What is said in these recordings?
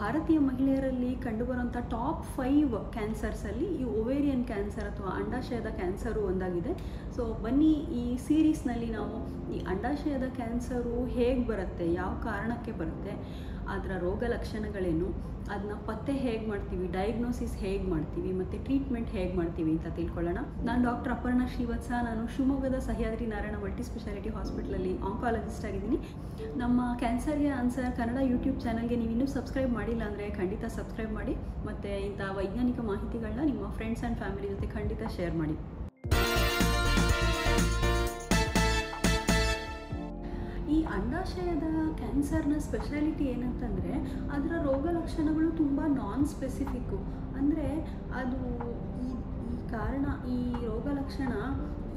ಭಾರತೀಯ ಮಹಿಳೆಯರಲ್ಲಿ ಕಂಡುಬರುವಂಥ top five ಕ್ಯಾನ್ಸರ್ಸಲ್ಲಿ ಈ ಒವೇರಿಯನ್ ಕ್ಯಾನ್ಸರ್ ಅಥವಾ ಅಂಡಾಶಯದ ಕ್ಯಾನ್ಸರು ಒಂದಾಗಿದೆ. ಸೊ ಬನ್ನಿ ಈ ಸೀರೀಸ್ನಲ್ಲಿ ನಾವು ಈ ಅಂಡಾಶಯದ ಕ್ಯಾನ್ಸರು ಹೇಗೆ ಬರುತ್ತೆ, ಯಾವ ಕಾರಣಕ್ಕೆ ಬರುತ್ತೆ, ಅದರ ರೋಗ ಲಕ್ಷಣಗಳೇನು ಅದನ್ನ ಪತ್ತೆ ಹೇಗೆ ಮಾಡ್ತೀವಿ ಡಯಾಗ್ನೋಸಿಸ್ ಹೇಗೆ ಮಾಡ್ತೀವಿ, ಮತ್ತು ಟ್ರೀಟ್ಮೆಂಟ್ ಹೇಗೆ ಮಾಡ್ತೀವಿ ಅಂತ ತಿಳ್ಕೊಳ್ಳೋಣ. ನಾನು ಡಾಕ್ಟರ್ ಅಪರ್ಣ ಶ್ರೀವತ್ಸ, ನಾನು ಶಿವಮೊಗ್ಗದ ಸಹ್ಯಾದ್ರಿ ನಾರಾಯಣ ಮಲ್ಟಿ ಸ್ಪೆಷಾಲಿಟಿ ಹಾಸ್ಪಿಟಲಲ್ಲಿ ಆಂಕಾಲಜಿಸ್ಟ್ ಆಗಿದ್ದೀನಿ. ನಮ್ಮ ಕ್ಯಾನ್ಸರ್ಗೆ ಆನ್ಸರ್ ಕನ್ನಡ ಯೂಟ್ಯೂಬ್ ಚಾನಲ್ಗೆ ನೀವು ಇನ್ನೂ ಸಬ್ಸ್ಕ್ರೈಬ್ ಮಾಡಿಲ್ಲ ಅಂದರೆ ಖಂಡಿತ ಸಬ್ಸ್ಕ್ರೈಬ್ ಮಾಡಿ, ಮತ್ತು ಇಂಥ ವೈಜ್ಞಾನಿಕ ಮಾಹಿತಿಗಳನ್ನ ನಿಮ್ಮ ಫ್ರೆಂಡ್ಸ್ ಆ್ಯಂಡ್ ಫ್ಯಾಮಿಲಿ ಜೊತೆ ಖಂಡಿತ ಶೇರ್ ಮಾಡಿ. ಅಂಡಾಶಯದ ಕ್ಯಾನ್ಸರ್ನ ಸ್ಪೆಷಾಲಿಟಿ ಏನಂತಂದರೆ ಅದರ ರೋಗ ಲಕ್ಷಣಗಳು ತುಂಬ ನಾನ್ ಸ್ಪೆಸಿಫಿಕ್ಕು ಅಂದರೆ ಅದು ಈ ಈ ಕಾರಣ, ಈ ರೋಗ ಲಕ್ಷಣ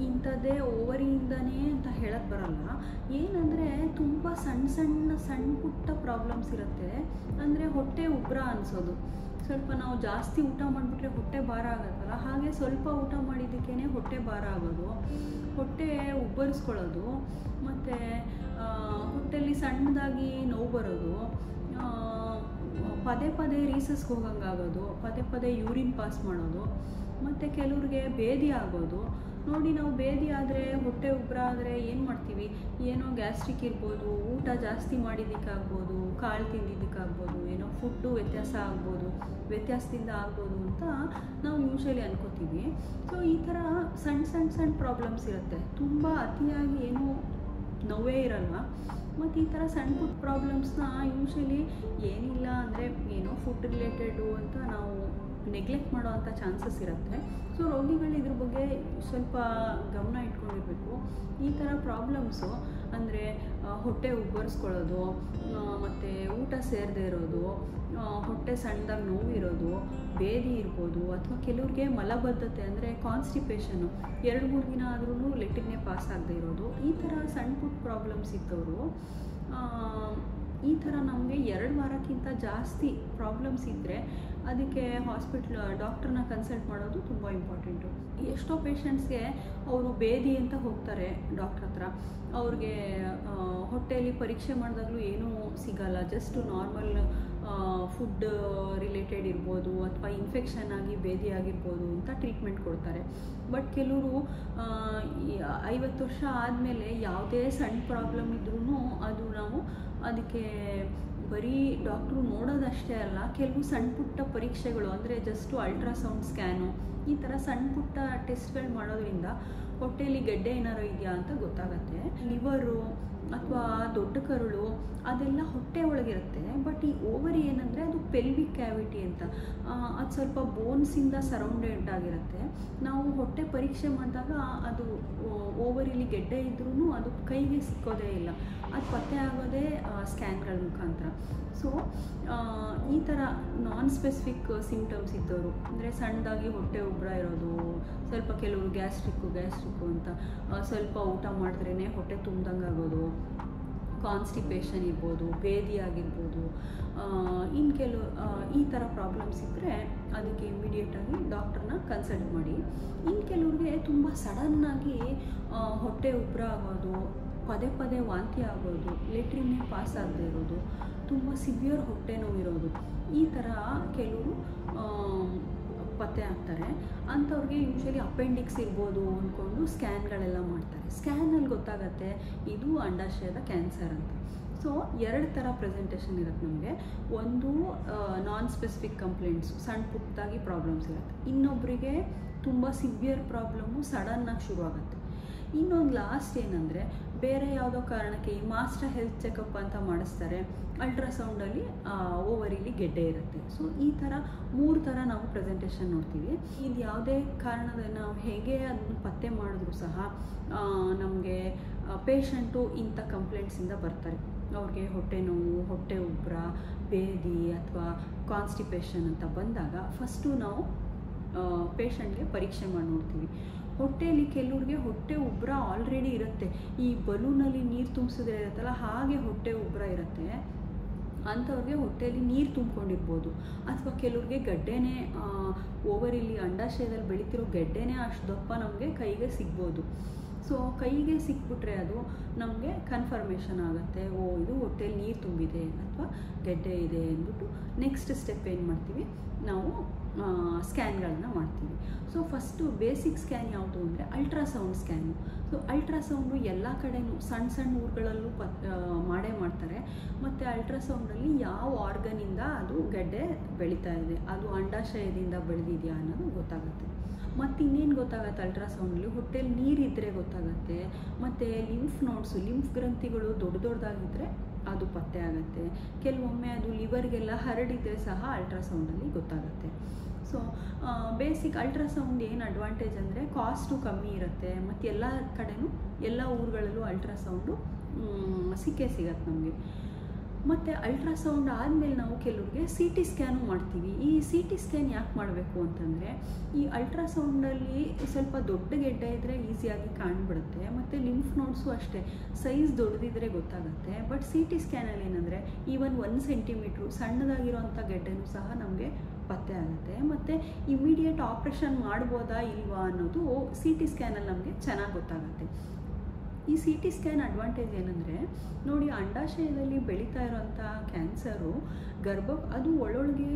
ಇಂಥದ್ದೇ ಓವರಿಯಿಂದನೇ ಅಂತ ಹೇಳಕ್ಕೆ ಬರಲ್ಲ. ಏನಂದರೆ ತುಂಬ ಸಣ್ಣ ಸಣ್ಣ ಸಣ್ಣ ಪುಟ್ಟ ಪ್ರಾಬ್ಲಮ್ಸ್ ಇರುತ್ತೆ. ಅಂದರೆ ಹೊಟ್ಟೆ ಉಬ್ರ ಅನಿಸೋದು. ಸ್ವಲ್ಪ ನಾವು ಜಾಸ್ತಿ ಊಟ ಮಾಡಿಬಿಟ್ರೆ ಹೊಟ್ಟೆ ಭಾರ ಆಗುತ್ತಲ್ಲ? ಹಾಗೆ ಸ್ವಲ್ಪ ಊಟ ಮಾಡಿದ್ದಕ್ಕೇ ಹೊಟ್ಟೆ ಭಾರ ಆಗೋದು. ಹೊಟ್ಟೆ ಉಬ್ಬರಿಸ್ಕೊಳ್ಳೋದು. ಮತ್ತು ಹೊಟ್ಟೆಲಿ ಸಣ್ಣದಾಗಿ ನೋವು ಬರೋದು. ಪದೇ ಪದೇ ರೀಸಸ್ಗೆ ಹೋಗಂಗಾಗೋದು. ಪದೇ ಪದೇ ಯೂರಿನ್ ಪಾಸ್ ಮಾಡೋದು. ಮತ್ತು ಕೆಲವ್ರಿಗೆ ಭೇದಿ ಆಗೋದು. ನೋಡಿ ನಾವು ಬೇದಿ ಆದರೆ, ಹೊಟ್ಟೆ ಉಬ್ಬರ ಆದರೆ ಏನು ಮಾಡ್ತೀವಿ? ಏನೋ ಗ್ಯಾಸ್ಟ್ರಿಕ್ ಇರ್ಬೋದು, ಊಟ ಜಾಸ್ತಿ ಮಾಡಿದ್ದಕ್ಕಾಗ್ಬೋದು, ಕಾಳು ತಿಂದಿದ್ದಕ್ಕಾಗ್ಬೋದು, ಏನೋ ಫುಡ್ಡು ವ್ಯತ್ಯಾಸ ಆಗ್ಬೋದು, ವ್ಯತ್ಯಾಸದಿಂದ ಆಗ್ಬೋದು ಅಂತ ನಾವು ಯೂಶಲಿ ಅನ್ಕೋತೀವಿ. ಸೊ ಈ ಥರ ಸಣ್ಣ ಸಣ್ಣ ಸಣ್ಣ ಪ್ರಾಬ್ಲಮ್ಸ್ ಇರುತ್ತೆ. ತುಂಬ ಅತಿಯಾಗಿ ಏನೂ ನೋವೇ ಇರಲ್ಲ. ಮತ್ತು ಈ ಥರ ಸಣ್ಣ ಪುಟ್ಟ ಪ್ರಾಬ್ಲಮ್ಸ್ನ ಯೂಶಲಿ ಏನಿಲ್ಲ ಅಂದರೆ ಏನೋ ಫುಡ್ ರಿಲೇಟೆಡು ಅಂತ ನಾವು ನೆಗ್ಲೆಕ್ಟ್ ಮಾಡೋವಂಥ ಚಾನ್ಸಸ್ ಇರುತ್ತೆ. ಸೊ ರೋಗಿಗಳು ಇದ್ರ ಬಗ್ಗೆ ಸ್ವಲ್ಪ ಗಮನ ಇಟ್ಕೊಂಡಿರಬೇಕು ಈ ಥರ ಪ್ರಾಬ್ಲಮ್ಸು ಅಂದರೆ ಹೊಟ್ಟೆ ಉಬ್ಬರಿಸ್ಕೊಳ್ಳೋದು ಮತ್ತು ಊಟ ಸೇರದೇ ಇರೋದು ಹೊಟ್ಟೆ ಸಣ್ಣದಾಗಿ ನೋವಿರೋದು, ಬೇದಿ ಇರ್ಬೋದು, ಅಥವಾ ಕೆಲವ್ರಿಗೆ ಮಲಬದ್ಧತೆ ಅಂದರೆ ಕಾನ್ಸ್ಟಿಪೇಷನ್ನು ಎರಡು ಮೂರು ದಿನ ಆದ್ರೂ ಲೆಟ್ರಿನ್ನೇ ಪಾಸ್ ಆಗದೆ ಇರೋದು. ಈ ಥರ ಸಣ್ಣ ಪುಟ್ಟ ಪ್ರಾಬ್ಲಮ್ಸ್ ಇದ್ದವರು ಈ ಥರ ನಮಗೆ ಎರಡು ವಾರಕ್ಕಿಂತ ಜಾಸ್ತಿ ಪ್ರಾಬ್ಲಮ್ಸ್ ಇದ್ದರೆ ಅದಕ್ಕೆ ಹಾಸ್ಪಿಟ್ಲ್ ಡಾಕ್ಟ್ರನ್ನ ಕನ್ಸಲ್ಟ್ ಮಾಡೋದು ತುಂಬ ಇಂಪಾರ್ಟೆಂಟು ಎಷ್ಟೋ ಪೇಷಂಟ್ಸ್ಗೆ ಅವರು ಬೇದಿ ಅಂತ ಹೋಗ್ತಾರೆ ಡಾಕ್ಟ್ರ್ ಹತ್ರ. ಅವ್ರಿಗೆ ಹೊಟ್ಟೆಯಲ್ಲಿ ಪರೀಕ್ಷೆ ಮಾಡಿದಾಗಲೂ ಏನೂ ಸಿಗಲ್ಲ. ಜಸ್ಟ್ ನಾರ್ಮಲ್ ಫುಡ್ ರಿಲೇಟೆಡ್ ಇರ್ಬೋದು ಅಥವಾ ಇನ್ಫೆಕ್ಷನ್ ಆಗಿ ಬೇದಿ ಆಗಿರ್ಬೋದು ಅಂತ ಟ್ರೀಟ್ಮೆಂಟ್ ಕೊಡ್ತಾರೆ. ಬಟ್ ಕೆಲವರು ಐವತ್ತು ವರ್ಷ ಆದಮೇಲೆ ಯಾವುದೇ ಸಣ್ಣ ಪ್ರಾಬ್ಲಮ್ ಇದ್ರೂ ಅದು ನಾವು ಅದಕ್ಕೆ ಬರೀ ಡಾಕ್ಟ್ರು ನೋಡೋದಷ್ಟೇ ಅಲ್ಲ, ಕೆಲವು ಸಣ್ಣ ಪುಟ್ಟ ಪರೀಕ್ಷೆಗಳು, ಅಂದರೆ ಜಸ್ಟು ಅಲ್ಟ್ರಾಸೌಂಡ್ ಸ್ಕ್ಯಾನು ಈ ಥರ ಸಣ್ಣ ಪುಟ್ಟ ಟೆಸ್ಟ್ಗಳು ಮಾಡೋದ್ರಿಂದ ಹೊಟ್ಟೆಯಲ್ಲಿ ಗೆಡ್ಡೆ ಏನಾರು ಇದೆಯಾ ಅಂತ ಗೊತ್ತಾಗತ್ತೆ. ಲಿವರು ಅಥವಾ ದೊಡ್ಡ ಕರುಳು, ಅದೆಲ್ಲ ಹೊಟ್ಟೆ ಒಳಗಿರುತ್ತೆ. ಬಟ್ ಈ ಓವರಿ ಏನಂದರೆ ಅದು ಪೆಲ್ವಿಕ್ ಕ್ಯಾವಿಟಿ ಅಂತ. ಅದು ಸ್ವಲ್ಪ ಬೋನ್ಸಿಂದ ಸರೌಂಡೆಡ್ ಆಗಿರುತ್ತೆ. ನಾವು ಹೊಟ್ಟೆ ಪರೀಕ್ಷೆ ಮಾಡಿದಾಗ ಅದು ಓವರಿಲಿ ಗೆಡ್ಡೆ ಇದ್ರೂ ಅದು ಕೈಗೆ ಸಿಕ್ಕೋದೇ ಇಲ್ಲ. ಅದು ಪತ್ತೆ ಆಗೋದೇ ಸ್ಕ್ಯಾನ್ಗಳ ಮುಖಾಂತರ. ಸೊ ಈ ಥರ ನಾನ್ ಸ್ಪೆಸಿಫಿಕ್ ಸಿಂಪ್ಟಮ್ಸ್ ಇದ್ದವರು, ಅಂದರೆ ಸಣ್ಣದಾಗಿ ಹೊಟ್ಟೆ ಉಬ್ಬರ ಇರೋದು, ಸ್ವಲ್ಪ ಕೆಲವರು ಗ್ಯಾಸ್ಟ್ರಿಕ್ಕು ಗ್ಯಾಸ್ಟ್ರಿಕ್ಕು ಅಂತ ಸ್ವಲ್ಪ ಊಟ ಮಾಡಿದ್ರೇ ಹೊಟ್ಟೆ ತುಂಬ್ದಂಗೆ ಆಗೋದು ಕಾನ್ಸ್ಟಿಪೇಷನ್ ಇರ್ಬೋದು ಭೇದಿ ಆಗಿರ್ಬೋದು ಇನ್ನು ಕೆಲವು ಈ ಥರ ಪ್ರಾಬ್ಲಮ್ಸ್ ಇದ್ದರೆ ಅದಕ್ಕೆ ಇಮಿಡಿಯೇಟಾಗಿ ಡಾಕ್ಟ್ರನ್ನ ಕನ್ಸಲ್ಟ್ ಮಾಡಿ. ಇನ್ನು ಕೆಲವ್ರಿಗೆ ತುಂಬ ಸಡನ್ನಾಗಿ ಹೊಟ್ಟೆ ಉಬ್ಬರ ಆಗೋದು, ಪದೇ ಪದೇ ವಾಂತಿ ಆಗೋದು ಲೆಟ್ರಿನ್ನೇ ಪಾಸ್ ಆಗದೆ ಇರೋದು, ತುಂಬ ಸಿವಿಯರ್ ಹೊಟ್ಟೆ ನೋವು ಇರೋದು ಈ ಥರ ಕೆಲವರು ಪತ್ತೆ ಆಗ್ತಾರೆ ಅಂಥವ್ರಿಗೆ ಯೂಶ್ವಲಿ ಅಪೆಂಡಿಕ್ಸ್ ಇರ್ಬೋದು ಅಂದ್ಕೊಂಡು ಸ್ಕ್ಯಾನ್ಗಳೆಲ್ಲ ಮಾಡ್ತಾರೆ. ಸ್ಕ್ಯಾನಲ್ಲಿ ಗೊತ್ತಾಗತ್ತೆ ಇದು ಅಂಡಾಶಯದ ಕ್ಯಾನ್ಸರ್ ಅಂತ. ಸೊ ಎರಡು ಥರ ಪ್ರೆಸೆಂಟೇಷನ್ ಇರುತ್ತೆ ನಮಗೆ. ಒಂದು ನಾನ್ ಸ್ಪೆಸಿಫಿಕ್ ಕಂಪ್ಲೇಂಟ್ಸು ಸಣ್ಣ ಪುಟ್ಟದಾಗಿ ಪ್ರಾಬ್ಲಮ್ಸ್ ಇರುತ್ತೆ. ಇನ್ನೊಬ್ಬರಿಗೆ ತುಂಬ ಸಿವಿಯರ್ ಪ್ರಾಬ್ಲಮ್ಮು ಸಡನ್ನಾಗಿ ಶುರುವಾಗುತ್ತೆ. ಇನ್ನೊಂದು ಲಾಸ್ಟ್ ಏನಂದರೆ, ಬೇರೆ ಯಾವುದೋ ಕಾರಣಕ್ಕೆ ಈ ಮಾಸ್ಟರ್ ಹೆಲ್ತ್ ಚೆಕಪ್ ಅಂತ ಮಾಡಿಸ್ತಾರೆ. ಅಲ್ಟ್ರಾಸೌಂಡಲ್ಲಿ ಗೆಡ್ಡೆ ಇರುತ್ತೆ. ಸೊ ಈ ಥರ ಮೂರು ಥರ ನಾವು ಪ್ರೆಸೆಂಟೇಷನ್ ನೋಡ್ತೀವಿ. ಇದು ಯಾವುದೇ ಕಾರಣದ ನಾವು ಹೇಗೆ ಅದನ್ನು ಪತ್ತೆ ಮಾಡಿದ್ರು ಸಹ ನಮಗೆ ಪೇಷಂಟು ಇಂಥ ಕಂಪ್ಲೇಂಟ್ಸಿಂದ ಬರ್ತಾರೆ. ಅವ್ರಿಗೆ ಹೊಟ್ಟೆ ನೋವು, ಹೊಟ್ಟೆ ಉಬ್ಬರ ಬೇದಿ ಅಥವಾ ಕಾನ್ಸ್ಟಿಪೇಷನ್ ಅಂತ ಬಂದಾಗ ಫಸ್ಟು ನಾವು ಪೇಷಂಟ್ಗೆ ಪರೀಕ್ಷೆ ಮಾಡಿ ನೋಡ್ತೀವಿ. ಹೊಟ್ಟೆಯಲ್ಲಿ ಕೆಲವ್ರಿಗೆ ಹೊಟ್ಟೆ ಉಬ್ಬರ ಆಲ್ರೆಡಿ ಇರುತ್ತೆ. ಈ ಬಲೂನಲ್ಲಿ ನೀರು ತುಂಬಿಸಿದ್ರೆ ಇರುತ್ತಲ್ಲ, ಹಾಗೆ ಹೊಟ್ಟೆ ಉಬ್ಬರ ಇರುತ್ತೆ. ಅಂಥವ್ರಿಗೆ ಹೊಟ್ಟೆಯಲ್ಲಿ ನೀರು ತುಂಬ್ಕೊಂಡಿರ್ಬೋದು. ಅಥವಾ ಕೆಲವ್ರಿಗೆ ಗಡ್ಡೆನೇ ಓವರಿಲಿ ಅಂಡಾಶಯದಲ್ಲಿ ಬೆಳೀತಿರೋ ಗಡ್ಡೆನೇ ಅಷ್ಟು ದಪ್ಪ ನಮಗೆ ಕೈಗೆ ಸಿಗ್ಬೋದು. ಸೊ ಕೈಗೆ ಸಿಕ್ಬಿಟ್ರೆ ಅದು ನಮಗೆ ಕನ್ಫರ್ಮೇಷನ್ ಆಗುತ್ತೆ. ಓ, ಇದು ಹೊಟ್ಟೆಲಿ ನೀರು ತುಂಬಿದೆ ಅಥವಾ ಗೆಡ್ಡೆ ಇದೆ ಅಂದ್ಬಿಟ್ಟು ನೆಕ್ಸ್ಟ್ ಸ್ಟೆಪ್ ಏನು ಮಾಡ್ತೀವಿ? ನಾವು ಸ್ಕ್ಯಾನ್ಗಳನ್ನ ಮಾಡ್ತೀವಿ. ಸೊ ಫಸ್ಟು ಬೇಸಿಕ್ ಸ್ಕ್ಯಾನ್ ಯಾವುದು ಅಂದರೆ ಅಲ್ಟ್ರಾಸೌಂಡ್ ಸ್ಕ್ಯಾನು ಸೊ ಅಲ್ಟ್ರಾಸೌಂಡು ಎಲ್ಲ ಕಡೆನೂ ಸಣ್ಣ ಸಣ್ಣ ಊರುಗಳಲ್ಲೂ ಪ ಮಾಡೇ ಮಾಡ್ತಾರೆ. ಮತ್ತು ಅಲ್ಟ್ರಾಸೌಂಡಲ್ಲಿ ಯಾವ ಆರ್ಗನಿಂದ ಅದು ಗೆಡ್ಡೆ ಬೆಳೀತಾ ಇದೆ? ಅದು ಅಂಡಾಶಯದಿಂದ ಬೆಳೆದಿದೆಯಾ ಅನ್ನೋದು ಗೊತ್ತಾಗುತ್ತೆ. ಮತ್ತು ಇನ್ನೇನು ಗೊತ್ತಾಗುತ್ತೆ ಅಲ್ಟ್ರಾಸೌಂಡಲ್ಲಿ ಹೊಟ್ಟೆಲಿ ನೀರಿದ್ದರೆ ಗೊತ್ತಾಗುತ್ತೆ, ಮತ್ತು ಲಿಂಫ್ ನೋಟ್ಸು ಲಿಂಫ್ ಗ್ರಂಥಿಗಳು ದೊಡ್ಡ ದೊಡ್ಡದಾಗಿದ್ದರೆ ಅದು ಪತ್ತೆ ಆಗುತ್ತೆ. ಕೆಲವೊಮ್ಮೆ ಅದು ಲಿವರ್ಗೆಲ್ಲ ಹರಡಿದ್ರೆ ಸಹ ಅಲ್ಟ್ರಾಸೌಂಡಲ್ಲಿ ಗೊತ್ತಾಗುತ್ತೆ. ಸೊ ಬೇಸಿಕ್ ಅಲ್ಟ್ರಾಸೌಂಡ್ ಏನು ಅಡ್ವಾಂಟೇಜ್ ಅಂದರೆ ಕಾಸ್ಟು ಕಮ್ಮಿ ಇರುತ್ತೆ. ಮತ್ತು ಎಲ್ಲ ಕಡೆಯೂ ಎಲ್ಲ ಊರುಗಳಲ್ಲೂ ಅಲ್ಟ್ರಾಸೌಂಡು ಸಿಕ್ಕೇ ಸಿಗತ್ತೆ ನಮಗೆ. ಮತ್ತು ಅಲ್ಟ್ರಾಸೌಂಡ್ ಆದಮೇಲೆ ನಾವು ಕೆಲವ್ರಿಗೆ ಸಿ ಟಿ ಸ್ಕ್ಯಾನು ಮಾಡ್ತೀವಿ. ಈ ಸಿ ಟಿ ಸ್ಕ್ಯಾನ್ ಯಾಕೆ ಮಾಡಬೇಕು ಅಂತಂದರೆ, ಈ ಅಲ್ಟ್ರಾಸೌಂಡಲ್ಲಿ ಸ್ವಲ್ಪ ದೊಡ್ಡ ಗೆಡ್ಡೆ ಇದ್ದರೆ ಈಸಿಯಾಗಿ ಕಾಣ್ಬಿಡುತ್ತೆ. ಮತ್ತು ಲಿಂಫ್ ನೋಟ್ಸು ಅಷ್ಟೇ ಸೈಜ್ ದೊಡ್ಡದಿದ್ರೆ ಗೊತ್ತಾಗುತ್ತೆ. ಬಟ್ ಸಿ ಟಿ ಸ್ಕ್ಯಾನಲ್ಲಿ ಏನಂದರೆ ಈವನ್ ಒನ್ ಸೆಂಟಿಮೀಟ್ರು ಸಣ್ಣದಾಗಿರೋಂಥ ಗೆಡ್ಡೆನೂ ಸಹ ನಮಗೆ ಪತ್ತೆ ಆಗುತ್ತೆ. ಮತ್ತು ಇಮಿಡಿಯೇಟ್ ಆಪ್ರೇಷನ್ ಮಾಡ್ಬೋದಾ ಇಲ್ವಾ ಅನ್ನೋದು ಸಿ ಟಿ ಸ್ಕ್ಯಾನಲ್ಲಿ ನಮಗೆ ಚೆನ್ನಾಗಿ ಗೊತ್ತಾಗುತ್ತೆ. ಈ ಸಿ ಟಿ ಸ್ಕ್ಯಾನ್ ಅಡ್ವಾಂಟೇಜ್ ಏನಂದರೆ, ನೋಡಿ ಅಂಡಾಶಯದಲ್ಲಿ ಬೆಳೀತಾ ಇರೋಂಥ ಕ್ಯಾನ್ಸರು ಗರ್ಭ, ಅದು ಒಳೊಳಗೆ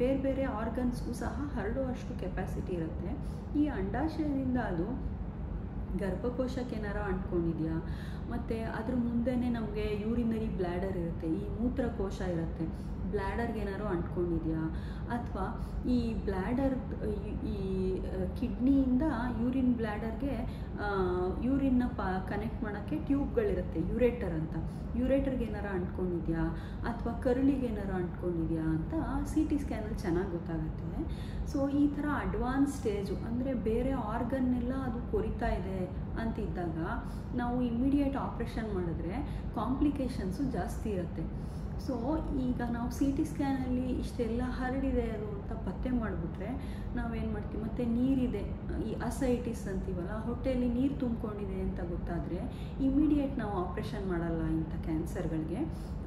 ಬೇರೆ ಬೇರೆ ಆರ್ಗನ್ಸ್ಗೂ ಸಹ ಹರಡುವಷ್ಟು ಕೆಪಾಸಿಟಿ ಇರುತ್ತೆ. ಈ ಅಂಡಾಶಯದಿಂದ ಅದು ಗರ್ಭಕೋಶಕ್ಕೆ ಏನಾರ ಅಂಟ್ಕೊಂಡಿದೆಯಾ? ಮತ್ತು ಅದ್ರ ಮುಂದೆನೇ ನಮಗೆ ಯೂರಿನರಿ ಬ್ಲ್ಯಾಡರ್ ಇರುತ್ತೆ, ಈ ಮೂತ್ರಕೋಶ ಇರುತ್ತೆ. ಬ್ಲ್ಯಾಡರ್ಗೆ ಏನಾದ್ರು ಅಂಟ್ಕೊಂಡಿದೆಯಾ? ಅಥವಾ ಈ ಬ್ಲ್ಯಾಡರ್, ಈ ಕಿಡ್ನಿಯಿಂದ ಯೂರಿನ್ ಬ್ಲ್ಯಾಡರ್ಗೆ ಯೂರಿನ್ನ ಪ ಕನೆಕ್ಟ್ ಮಾಡೋಕ್ಕೆ ಟ್ಯೂಬ್ಗಳಿರುತ್ತೆ, ಯುರೇಟರ್ ಅಂತ. ಯುರೇಟರ್ಗೆ ಏನಾರ ಅಂಟ್ಕೊಂಡಿದೆಯಾ? ಅಥವಾ ಕರುಳಿಗೆ ಏನಾರು ಅಂಟ್ಕೊಂಡಿದೆಯಾ ಅಂತ ಸಿ ಟಿ ಸ್ಕ್ಯಾನಲ್ಲಿ ಚೆನ್ನಾಗಿ ಗೊತ್ತಾಗುತ್ತೆ. ಸೊ ಈ ಥರ ಅಡ್ವಾನ್ಸ್ ಸ್ಟೇಜು ಅಂದರೆ ಬೇರೆ ಆರ್ಗನ್ನೆಲ್ಲ ಅದು ಕೊರಿತಾ ಇದೆ ಅಂತಿದ್ದಾಗ ನಾವು ಇಮ್ಮಿಡಿಯೇಟ್ ಆಪ್ರೇಷನ್ ಮಾಡಿದ್ರೆ ಕಾಂಪ್ಲಿಕೇಶನ್ಸು ಜಾಸ್ತಿ ಇರುತ್ತೆ. ಸೊ ಈಗ ನಾವು ಸಿ ಟಿ ಸ್ಕ್ಯಾನಲ್ಲಿ ಇಷ್ಟೆಲ್ಲ ಹರಡಿದೆ ಅದು ಅಂತ ಪತ್ತೆ ಮಾಡಿಬಿಟ್ರೆ ನಾವೇನು ಮಾಡ್ತೀವಿ? ಮತ್ತು ನೀರಿದೆ. ಈ ಅಸೈಟಿಸ್ ಅಂತೀವಲ್ಲ ಹೊಟ್ಟೆಯಲ್ಲಿ ನೀರು ತುಂಬಿಕೊಂಡಿದೆ ಅಂತ ಗೊತ್ತಾದರೆ ಇಮಿಡಿಯೇಟ್ ನಾವು ಆಪ್ರೇಷನ್ ಮಾಡಲ್ಲ ಇಂಥ ಕ್ಯಾನ್ಸರ್ಗಳಿಗೆ.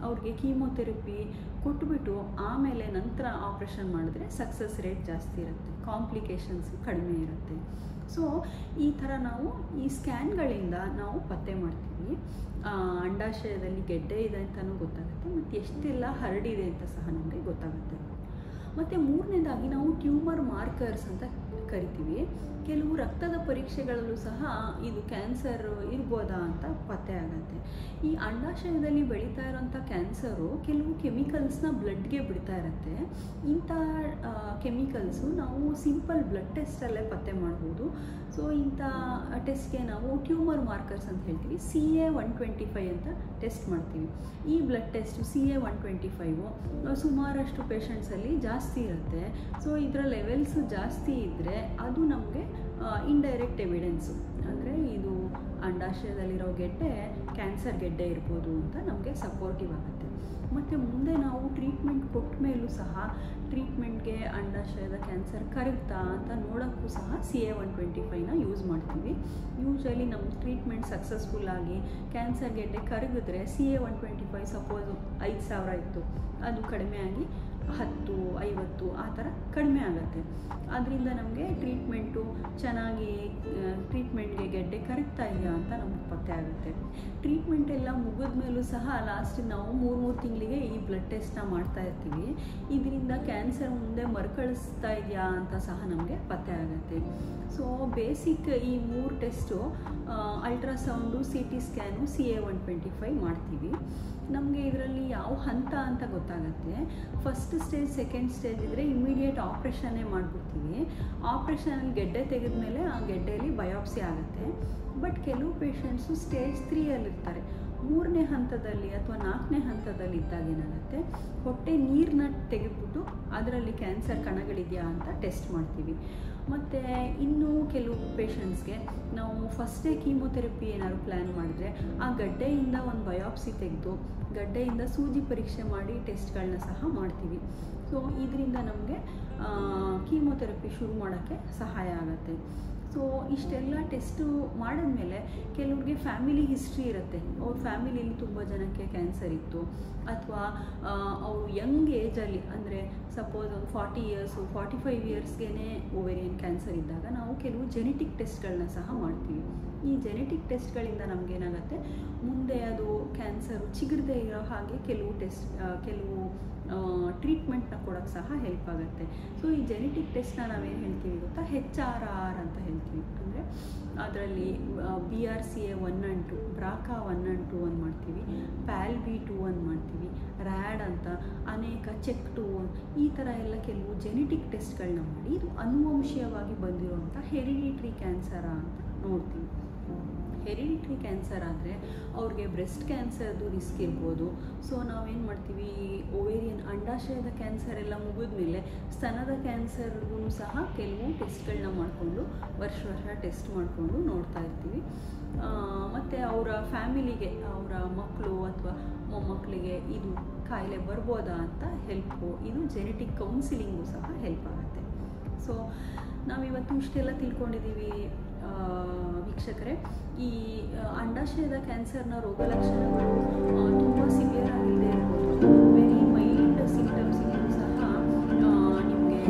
ಅವ್ರಿಗೆ ಕೀಮೊಥೆರಪಿ ಕೊಟ್ಬಿಟ್ಟು ಆಮೇಲೆ ನಂತರ ಆಪ್ರೇಷನ್ ಮಾಡಿದ್ರೆ ಸಕ್ಸಸ್ ರೇಟ್ ಜಾಸ್ತಿ ಇರುತ್ತೆ. ಕಾಂಪ್ಲಿಕೇಶನ್ಸ್ ಕಡಿಮೆ ಇರುತ್ತೆ. ಸೊ ಈ ಥರ ನಾವು ಈ ಸ್ಕ್ಯಾನ್ಗಳಿಂದ ನಾವು ಪತ್ತೆ ಮಾಡ್ತೀವಿ. ಅಂಡಾಶಯದಲ್ಲಿ ಗೆಡ್ಡೆ ಇದೆ ಅಂತಲೂ ಗೊತ್ತಾಗುತ್ತೆ. ಮತ್ತು ಎಷ್ಟೆಲ್ಲ ಹರಡಿದೆ ಅಂತ ಸಹ ನಮಗೆ ಗೊತ್ತಾಗುತ್ತೆ. ಮತ್ತು ಮೂರನೇದಾಗಿ ನಾವು ಟ್ಯೂಮರ್ ಮಾರ್ಕರ್ಸ್ ಅಂತ ಕರಿತೀವಿ. ಕೆಲವು ರಕ್ತದ ಪರೀಕ್ಷೆಗಳಲ್ಲೂ ಸಹ ಇದು ಕ್ಯಾನ್ಸರ್ ಇರ್ಬೋದಾ ಅಂತ ಪತ್ತೆ ಆಗುತ್ತೆ. ಈ ಅಂಡಾಶಯದಲ್ಲಿ ಬೆಳೀತಾ ಇರೋಂಥ ಕ್ಯಾನ್ಸರು ಕೆಲವು ಕೆಮಿಕಲ್ಸ್ನ ಬ್ಲಡ್ಗೆ ಬಿಡ್ತಾ ಇರುತ್ತೆ. ಇಂಥ ಕೆಮಿಕಲ್ಸು ನಾವು ಸಿಂಪಲ್ ಬ್ಲಡ್ ಟೆಸ್ಟಲ್ಲೇ ಪತ್ತೆ ಮಾಡ್ಬೋದು. ಸೊ ಇಂಥ ಟೆಸ್ಟ್ಗೆ ನಾವು ಟ್ಯೂಮರ್ ಮಾರ್ಕರ್ಸ್ ಅಂತ ಹೇಳ್ತೀವಿ. C A one twenty five ಅಂತ ಟೆಸ್ಟ್ ಮಾಡ್ತೀವಿ. ಈ blood test C A one twenty five ಸುಮಾರಷ್ಟು ಪೇಷಂಟ್ಸಲ್ಲಿ ಜಾಸ್ತಿ ಇರುತ್ತೆ. ಸೊ ಇದರ ಲೆವೆಲ್ಸು ಜಾಸ್ತಿ ಇದ್ದರೆ ಅದು ನಮಗೆ ಇಂಡೈರೆಕ್ಟ್ ಎವಿಡೆನ್ಸು ಅಂದರೆ ಇದು ಅಂಡಾಶಯದಲ್ಲಿರೋ ಗೆಡ್ಡೆ ಕ್ಯಾನ್ಸರ್ ಗೆಡ್ಡೆ ಇರ್ಬೋದು ಅಂತ ನಮಗೆ ಸಪೋರ್ಟಿವ್ ಆಗುತ್ತೆ. ಮತ್ತು ಮುಂದೆ ನಾವು ಟ್ರೀಟ್ಮೆಂಟ್ ಕೊಟ್ಟ ಮೇಲೂ ಸಹ ಟ್ರೀಟ್ಮೆಂಟ್ಗೆ ಅಂಡಾಶಯದ ಕ್ಯಾನ್ಸರ್ ಕರಗ್ತಾ ಅಂತ ನೋಡೋಕ್ಕೂ ಸಹ ಸಿ ಎ ಒನ್ ಟ್ವೆಂಟಿ ಫೈವ್ನ ಯೂಸ್ ಮಾಡ್ತೀವಿ. ಯೂಶ್ವಲಿ ನಮ್ಮ ಟ್ರೀಟ್ಮೆಂಟ್ ಸಕ್ಸಸ್ಫುಲ್ ಆಗಿ ಕ್ಯಾನ್ಸರ್ ಗೆಡ್ಡೆ ಕರಗಿದ್ರೆ C A one twenty five suppose ಐದು ಸಾವಿರ ಇತ್ತು. ಅದು ಕಡಿಮೆ ಆಗಿ ಹತ್ತು, ಐವತ್ತು ಆ ಥರ ಕಡಿಮೆ ಆಗುತ್ತೆ. ಅದರಿಂದ ನಮಗೆ ಟ್ರೀಟ್ಮೆಂಟು ಚೆನ್ನಾಗಿ ಟ್ರೀಟ್ಮೆಂಟ್ಗೆ ಗೆಡ್ಡೆ ಕರಗ್ತಾ ಇದೆಯಾ ಅಂತ ನಮ್ಗೆ ಪತ್ತೆ ಆಗುತ್ತೆ. ಟ್ರೀಟ್ಮೆಂಟ್ ಎಲ್ಲ ಮುಗಿದ ಮೇಲೂ ಸಹ ಲಾಸ್ಟ್ ನಾವು ಮೂರು ಮೂರು ತಿಂಗಳಿಗೆ ಈ ಬ್ಲಡ್ ಟೆಸ್ಟ್ನ ಮಾಡ್ತಾ ಇರ್ತೀವಿ. ಇದರಿಂದ ಕ್ಯಾನ್ಸರ್ ಮುಂದೆ ಮರುಕಳಿಸ್ತಾ ಇದೆಯಾ ಅಂತ ಸಹ ನಮಗೆ ಪತ್ತೆ ಆಗುತ್ತೆ. ಸೊ ಬೇಸಿಕ್ ಈ ಮೂರು test ultrasound C T scan C A one twenty five ಮಾಡ್ತೀವಿ. ನಮಗೆ ಇದರಲ್ಲಿ ಯಾವ ಹಂತ ಅಂತ ಗೊತ್ತಾಗುತ್ತೆ. ಫಸ್ಟ್ ಸ್ಟೇಜ್ ಸೆಕೆಂಡ್ ಸ್ಟೇಜ್ ಇದ್ದರೆ ಇಮಿಡಿಯೇಟ್ ಆಪ್ರೇಷನ್ನೇ ಮಾಡಿಬಿಡ್ತೀವಿ. ಆಪ್ರೇಷನ್ ಗೆಡ್ಡೆ ತೆಗೆದ ಮೇಲೆ ಆ ಗೆಡ್ಡೆಯಲ್ಲಿ ಬಯೋಪ್ಸಿ ಆಗುತ್ತೆ. ಬಟ್ ಕೆಲವು ಪೇಷಂಟ್ಸು ಸ್ಟೇಜ್ ತ್ರೀಯಲ್ಲಿರ್ತಾರೆ ಮೂರನೇ ಹಂತದಲ್ಲಿ ಅಥವಾ ನಾಲ್ಕನೇ ಹಂತದಲ್ಲಿ ಇದ್ದಾಗ ಏನಾಗುತ್ತೆ? ಹೊಟ್ಟೆ ನೀರನ್ನ ತೆಗೆದ್ಬಿಟ್ಟು ಅದರಲ್ಲಿ ಕ್ಯಾನ್ಸರ್ ಕಣಗಳಿದೆಯಾ ಅಂತ ಟೆಸ್ಟ್ ಮಾಡ್ತೀವಿ. ಮತ್ತು ಇನ್ನೂ ಕೆಲವು ಪೇಷಂಟ್ಸ್ಗೆ ನಾವು ಫಸ್ಟೇ ಕೀಮೊಥೆರಪಿ ಏನಾದ್ರು ಪ್ಲ್ಯಾನ್ ಮಾಡಿದ್ರೆ ಆ ಗಡ್ಡೆಯಿಂದ ಒಂದು ಬಯೋಪ್ಸಿ ತೆಗೆದು ಗಡ್ಡೆಯಿಂದ ಸೂಜಿ ಪರೀಕ್ಷೆ ಮಾಡಿ ಟೆಸ್ಟ್ಗಳನ್ನ ಸಹ ಮಾಡ್ತೀವಿ. ಸೊ ಇದರಿಂದ ನಮಗೆ ಕೀಮೊಥೆರಪಿ ಶುರು ಮಾಡೋಕ್ಕೆ ಸಹಾಯ ಆಗುತ್ತೆ. ಸೊ ಇಷ್ಟೆಲ್ಲ ಟೆಸ್ಟು ಮಾಡಿದ್ಮೇಲೆ ಕೆಲವ್ರಿಗೆ ಫ್ಯಾಮಿಲಿ ಹಿಸ್ಟ್ರಿ ಇರುತ್ತೆ. ಅವ್ರ ಫ್ಯಾಮಿಲಿಯಲ್ಲಿ ತುಂಬ ಜನಕ್ಕೆ ಕ್ಯಾನ್ಸರ್ ಇತ್ತು. ಅಥವಾ ಅವರು ಯಂಗ್ ಏಜಲ್ಲಿ ಅಂದರೆ ಸಪೋಸ್ ಒಂದು ಫಾರ್ಟಿ ಇಯರ್ಸು ಫಾರ್ಟಿ ಫೈವ್ ಇಯರ್ಸ್ಗೆ ಓವೇರಿಯನ್ ಕ್ಯಾನ್ಸರ್ ಇದ್ದಾಗ ನಾವು ಕೆಲವು ಜೆನೆಟಿಕ್ ಟೆಸ್ಟ್ಗಳನ್ನ ಸಹ ಮಾಡ್ತೀವಿ. ಈ ಜೆನೆಟಿಕ್ ಟೆಸ್ಟ್ಗಳಿಂದ ನಮಗೇನಾಗುತ್ತೆ ಮುಂದೆ ಅದು ಕ್ಯಾನ್ಸರು ಚಿಗುರದೇ ಇರೋ ಹಾಗೆ ಕೆಲವು ಟೆಸ್ಟ್ ಕೆಲವು ಟ್ರೀಟ್ಮೆಂಟ್ನ ಕೊಡೋಕ್ಕೆ ಸಹ ಹೆಲ್ಪ್ ಆಗುತ್ತೆ. ಸೊ ಈ ಜೆನೆಟಿಕ್ ಟೆಸ್ಟ್ನ ನಾವೇನು ಹೇಳ್ತೀವಿ ಗೊತ್ತಾ? ಹೆಚ್ ಆರ್ ಆರ್ ಅಂತ ಹೇಳ್ತೀವಿ. ಅಂದರೆ ಅದರಲ್ಲಿ B R C A one and two BRCA one and two ಅಂತ ಮಾಡ್ತೀವಿ. ಪ್ಯಾಲ್ ಬಿ ಟು ಅಂತ ಮಾಡ್ತೀವಿ. ರ್ಯಾಡ್ ಅಂತ, ಅನೇಕ ಚೆಕ್ ಟು ಈ ಥರ ಎಲ್ಲ ಕೆಲವು ಜೆನೆಟಿಕ್ ಟೆಸ್ಟ್ಗಳನ್ನ ಮಾಡಿ ಇದು ಅನುವಂಶೀಯವಾಗಿ ಬಂದಿರುವಂಥ ಹೆರಿಡಿಟ್ರಿ ಕ್ಯಾನ್ಸರ ಅಂತ ನೋಡ್ತೀವಿ. ಹೆರಿಡಿಟ್ರಿ ಕ್ಯಾನ್ಸರ್ ಆದರೆ ಅವ್ರಿಗೆ ಬ್ರೆಸ್ಟ್ ಕ್ಯಾನ್ಸರ್ದು ರಿಸ್ಕ್ ಇರ್ಬೋದು. ಸೊ ನಾವೇನು ಮಾಡ್ತೀವಿ, ಓವೇರಿಯನ್ ಅಂಡಾಶಯದ ಕ್ಯಾನ್ಸರ್ ಎಲ್ಲ ಮುಗಿದ್ಮೇಲೆ ಸ್ತನದ ಕ್ಯಾನ್ಸರ್ಗೂ ಸಹ ಕೆಲವು ಟೆಸ್ಟ್ಗಳನ್ನ ಮಾಡಿಕೊಂಡು, ವರ್ಷ ವರ್ಷ ಟೆಸ್ಟ್ ಮಾಡಿಕೊಂಡು ನೋಡ್ತಾ ಇರ್ತೀವಿ. ಮತ್ತು ಅವರ ಫ್ಯಾಮಿಲಿಗೆ, ಅವರ ಮಕ್ಕಳು ಅಥವಾ ಮೊಮ್ಮಕ್ಕಳಿಗೆ ಇದು ಕಾಯಿಲೆ ಬರ್ಬೋದಾ ಅಂತ ಹೆಲ್ಪು, ಇದು ಜೆನೆಟಿಕ್ ಕೌನ್ಸಿಲಿಂಗು ಸಹ ಹೆಲ್ಪ್ ಆಗುತ್ತೆ. ಸೊ ನಾವಿವತ್ತು ಇಷ್ಟೆಲ್ಲ ತಿಳ್ಕೊಂಡಿದ್ದೀವಿ. ವೀಕ್ಷಕರೇ ಈ ಅಂಡಾಶಯದ ಕ್ಯಾನ್ಸರ್ನ ರೋಗಲಕ್ಷಣಗಳು ತುಂಬ ಸಿವಿಯರ್ ಆಗಿದೆ ವೆರಿ ಮೈಲ್ಡ್ ಸಿಂಪ್ಟಮ್ಸ್ ಸಹ ನಿಮಗೆ